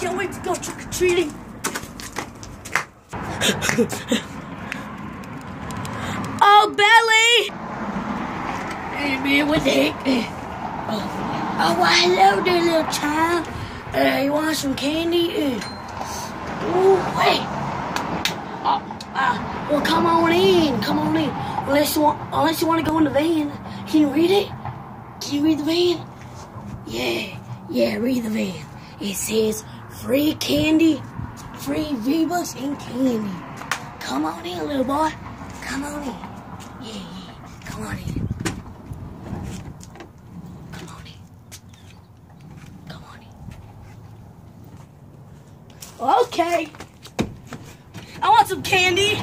can't wait to go trick or treating. oh, Belly! Hey, man, what the heck? Oh, oh well, hello there, little child. Uh, you want some candy? Uh, oh, wait. Oh, uh, well, come on in. Come on in. Unless you want, unless you want to go in the van. Can you read it? Can you read the van? Yeah, yeah, read the van. It says free candy, free V-Bucks and candy. Come on in, little boy. Come on in. Yeah, yeah. Come on in. Come on in. Come on in. Okay. I want some candy.